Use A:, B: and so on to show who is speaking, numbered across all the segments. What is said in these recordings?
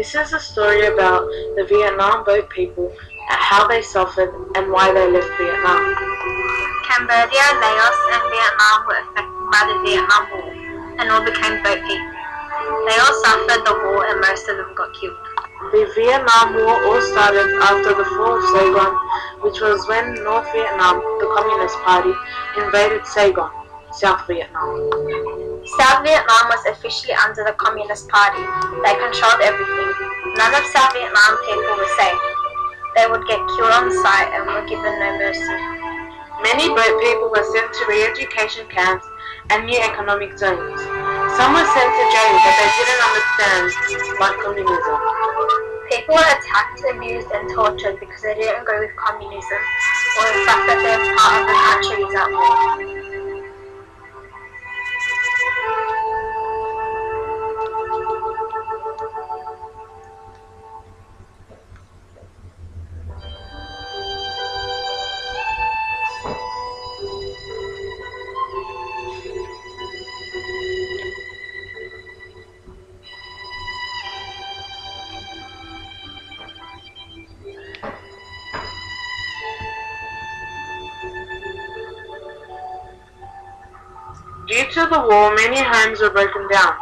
A: This is a story about the Vietnam boat people, and how they suffered, and why they left Vietnam.
B: Cambodia, Laos, and Vietnam were affected by the Vietnam War and all became boat people. They all suffered the war and most of them got killed.
A: The Vietnam War all started after the fall of Saigon, which was when North Vietnam, the Communist Party, invaded Saigon, South Vietnam.
B: South Vietnam was officially under the Communist Party. They controlled everything. None of South Vietnam people were safe. They would get killed on sight and were given no mercy.
A: Many boat people were sent to re-education camps and new economic zones. Some were sent to jail that they didn't understand, like communism.
B: People were attacked, abused and tortured because they didn't agree with communism or the fact that they're part of the country without war.
A: Due to the war, many homes were broken down.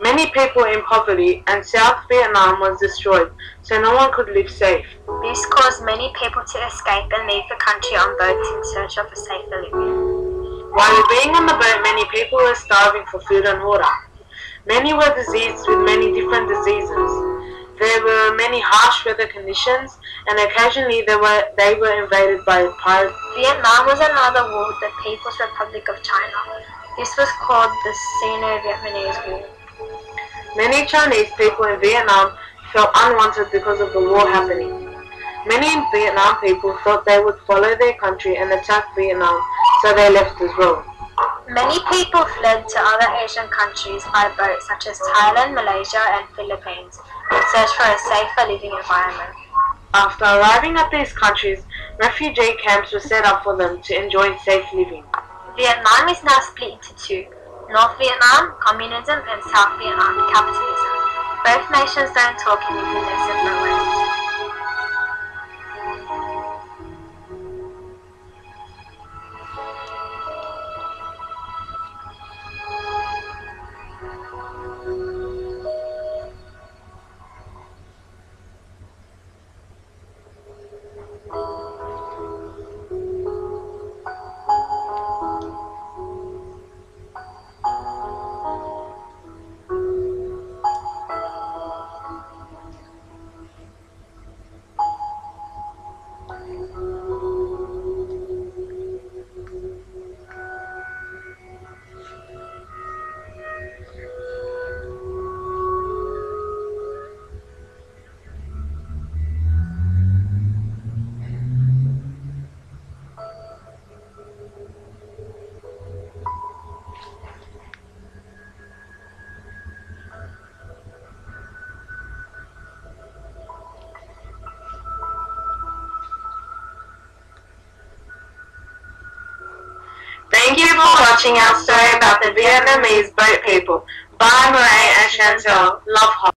A: Many people in poverty and South Vietnam was destroyed, so no one could live safe.
B: This caused many people to escape and leave the country on boats in search of a safer living.
A: While being on the boat, many people were starving for food and water. Many were diseased with many different diseases. There were many harsh weather conditions, and occasionally they were, they were invaded by pirates.
B: Vietnam was another war with the People's Republic of China. This was called the Sino-Vietnamese War.
A: Many Chinese people in Vietnam felt unwanted because of the war happening. Many Vietnam people thought they would follow their country and attack Vietnam, so they left as well.
B: Many people fled to other Asian countries by boat such as Thailand, Malaysia and Philippines in search for a safer living environment.
A: After arriving at these countries, refugee camps were set up for them to enjoy safe living.
B: Vietnam is now split into two, North Vietnam, communism, and South Vietnam, capitalism. Both nations don't talk in their ways.
A: Thank you for watching our story about the Vietnamese boat people. Bye, Miray and Chantal. Love